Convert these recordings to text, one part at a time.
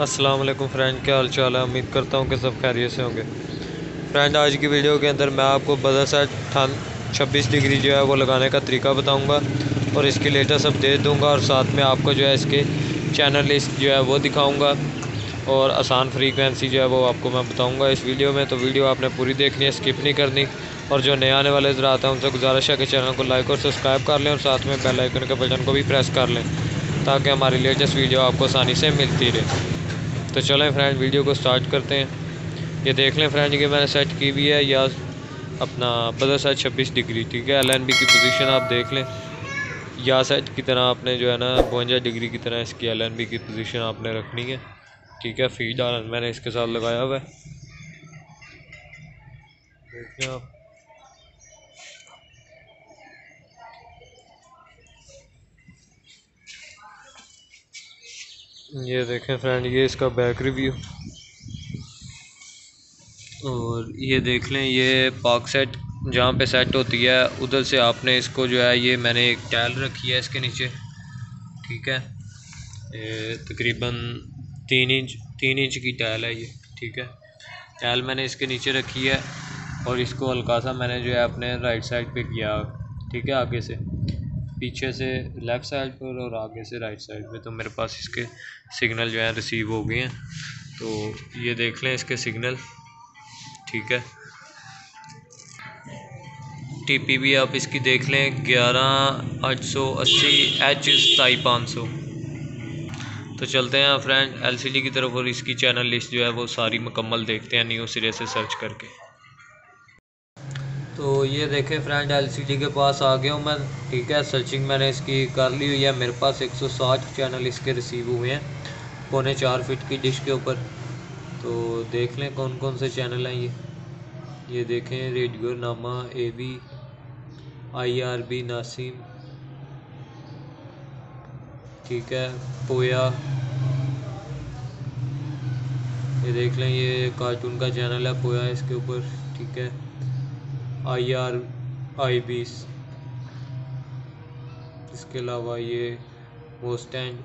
अस्सलाम वालेकुम फ्रेंड क्या हाल चाल है? उम्मीद करता हूँ कि सब खैरियत से होंगे। फ्रेंड आज की वीडियो के अंदर मैं आपको बदर सेट ठन छब्बीस डिग्री जो है वो लगाने का तरीका बताऊँगा और इसकी लेटेस्ट अपडेट दूँगा और साथ में आपको जो है इसके चैनल लिस्ट जो है वो दिखाऊँगा और आसान फ्रीक्वेंसी जो है वो आपको मैं बताऊँगा इस वीडियो में। तो वीडियो आपने पूरी देखनी है स्किप नहीं करनी और जो नए आने वाले ज़रा आते हैं, उनसे गुजारिश है कि चैनल को लाइक और सब्सक्राइब कर लें और साथ में बेल आइकन के बटन को भी प्रेस कर लें ताकि हमारी लेटेस्ट वीडियो आपको आसानी से मिलती रहे। तो चलें फ्रेंड वीडियो को स्टार्ट करते हैं। ये देख लें फ्रेंड कि मैंने सेट की हुई है, या अपना पता सेट छब्बीस डिग्री, ठीक है? एलएनबी की पोजीशन आप देख लें। या सेट की तरह आपने जो है ना, बवंजा डिग्री की तरह इसकी एलएनबी की पोजीशन आपने रखनी है, ठीक है? फ़ीड आर मैंने इसके साथ लगाया हुआ है। देखें आप। ये देखें फ्रेंड ये इसका बैक रिव्यू और ये देख लें, ये पाक सेट जहाँ पे सेट होती है, उधर से आपने इसको जो है, ये मैंने एक टैल रखी है इसके नीचे, ठीक है? तकरीबन तीन इंच तीन इंच की टैल है ये, ठीक है? टैल मैंने इसके नीचे रखी है, और इसको हल्का सा मैंने जो है, अपने राइट साइड पे किया, ठीक है, आगे से। पीछे से लेफ़्ट साइड पर और आगे से राइट साइड पे तो मेरे पास इसके सिग्नल जो है रिसीव हो गए हैं। तो ये देख लें इसके सिग्नल ठीक है। टी पी भी आप इसकी देख लें, ग्यारह आठ सौ अस्सी एच सताई पाँच सौ। तो चलते हैं फ्रेंड एलसीडी की तरफ़ और इसकी चैनल लिस्ट जो है वो सारी मुकम्मल देखते हैं न्यू सिरे से सर्च करके। तो ये देखें फ्रेंड एलसीडी के पास आ गया हूँ मैं। ठीक है सर्चिंग मैंने इसकी कर ली हुई है। मेरे पास 160 चैनल इसके रिसीव हुए हैं। पौने चार फिट की डिश के ऊपर। तो देख लें कौन कौन से चैनल हैं ये। ये देखें रेडियो, नामा A B I R B Nasim. ठीक है, पोया। ये देख लें ये कार्टून का चैनल है, पोया इसके ऊपर। ठीक है। आई आर आई बीस इसके अलावा ये मोस्टैंड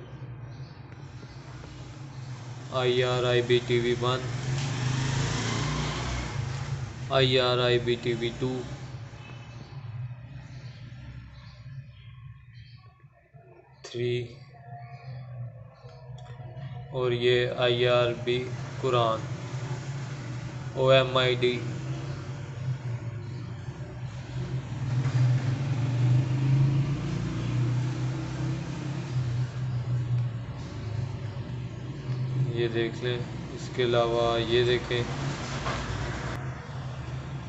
I R I B TV one I R I B TV two we to three, और ये आई आर बी कुरान, ओ एम आई डी। देख लें। इसके अलावा ये देखें।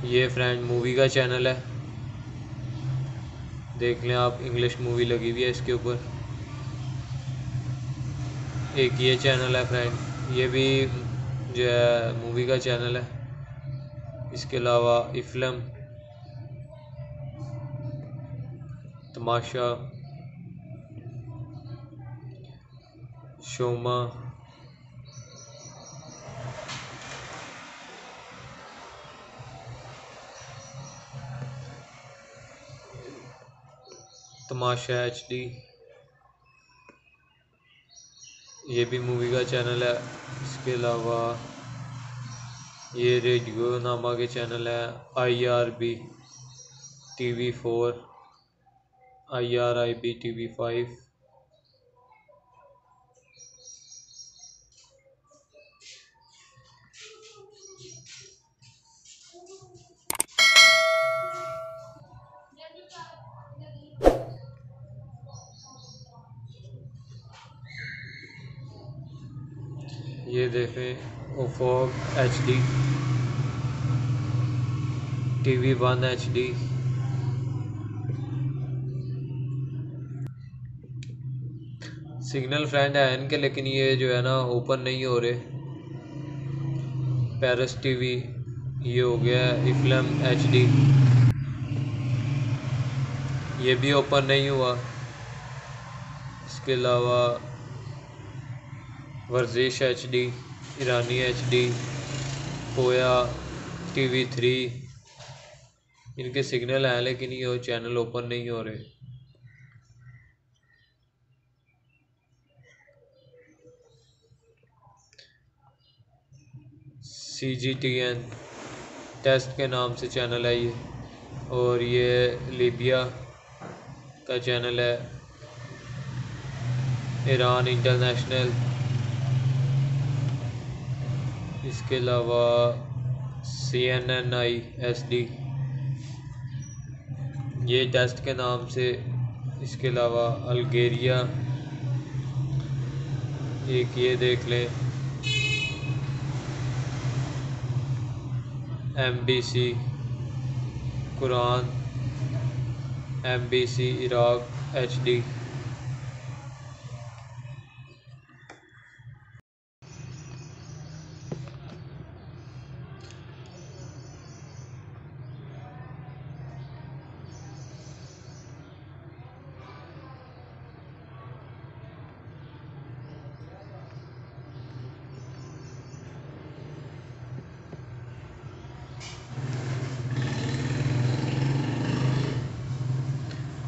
ये फ्रेंड मूवी का चैनल है। देख लें आप इंग्लिश मूवी लगी हुई है इसके ऊपर। एक ये चैनल है फ्रेंड ये भी जो है मूवी का चैनल है। इसके अलावा इफ्लम तमाशा। शोमा। तमाशा एच डी ये भी मूवी का चैनल है। इसके अलावा ये रेडियो नामा के चैनल है। I R B T V four I R I B T V five ये देखें ओफोक H D T V one H D signal friend है इनके, लेकिन ये जो है ना ओपन नहीं हो रहे। पेरिस टीवी ये हो गया इफ्लम एच डी ये भी ओपन नहीं हुआ। इसके अलावा वर्जिश एच डी ईरानी एच डी पोया टी वी थ्री इनके सिग्नल हैं, लेकिन ये चैनल ओपन नहीं हो रहे। C G T N test के नाम से चैनल है ये, और ये लीबिया का चैनल है। ईरान इंटरनेशनल इसके अलावा C N N I S D ये टेस्ट के नाम से इसके अलावा अल्गेरिया। एक ये देख लें। M B C Quran. M B C Iraq H D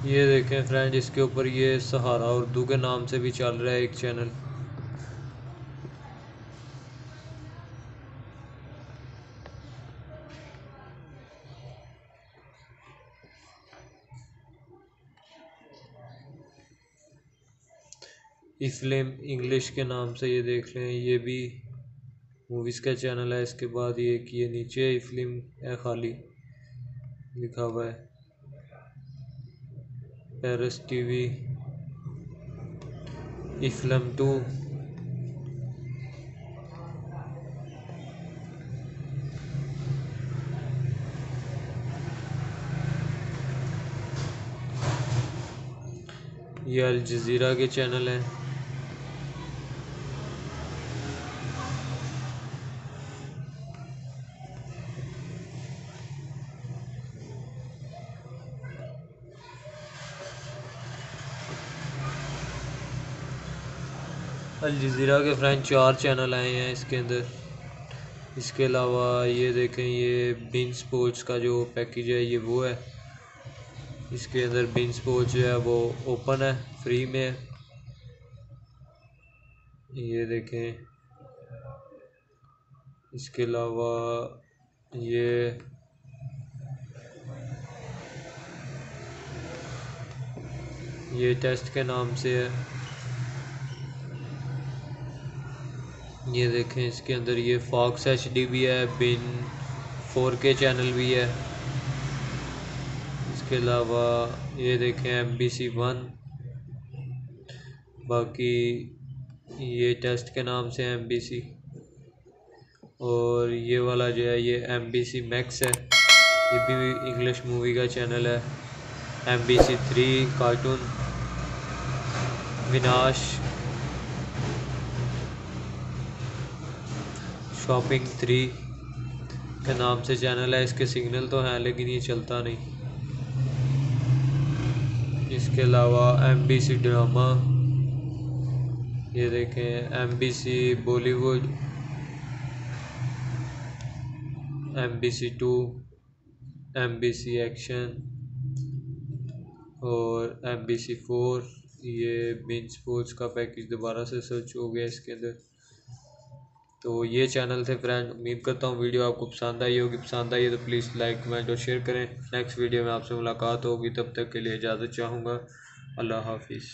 ये देखें फ्रेंड इसके ऊपर ये सहारा उर्दू के नाम से भी चल रहा है एक चैनल इफ्लेम इंग्लिश के नाम से ये देख लें, ये भी मूवीज़ का चैनल है, इसके बाद ये कि ये नीचे इफ्लिम है खाली लिखा हुआ है। पेरिस टीवी इफ्लम टू ये अल जज़ीरा के चैनल हैं। अल जज़ीरा के फ्रेंड चार चैनल आए हैं इसके अंदर। इसके अलावा ये देखें, ये बिन स्पोर्ट्स का जो पैकेज है, ये वो है। इसके अंदर बिन स्पोर्ट्स जो है, वो ओपन है फ्री में है। ये देखें, इसके अलावा ये ये टेस्ट के नाम से है। ये देखें इसके अंदर ये फॉक्स एच डी भी है बिन फोर के चैनल भी है। इसके अलावा ये देखें एम बी सी वन बाकी ये टेस्ट के नाम से एम बी सी और ये वाला जो है ये एम बी सी मैक्स है। ये भी इंग्लिश मूवी का चैनल है। M B C three cartoon विनाश। शॉपिंग थ्री के नाम से चैनल है, इसके सिग्नल तो हैं, लेकिन ये चलता नहीं। इसके अलावा एम बी सी ड्रामा ये देखें M B C Bollywood M B C two M B C action और एम बी सी फोर ये बिन स्पोर्ट्स का पैकेज दोबारा से सर्च हो गया इसके अंदर। तो ये चैनल थे फ्रेंड उम्मीद करता हूँ वीडियो आपको पसंद आई होगी। पसंद आई है तो प्लीज़ लाइक कमेंट और शेयर करें। नेक्स्ट वीडियो में आपसे मुलाकात होगी, तब तक के लिए इजाज़त चाहूँगा। अल्लाह हाफिज़।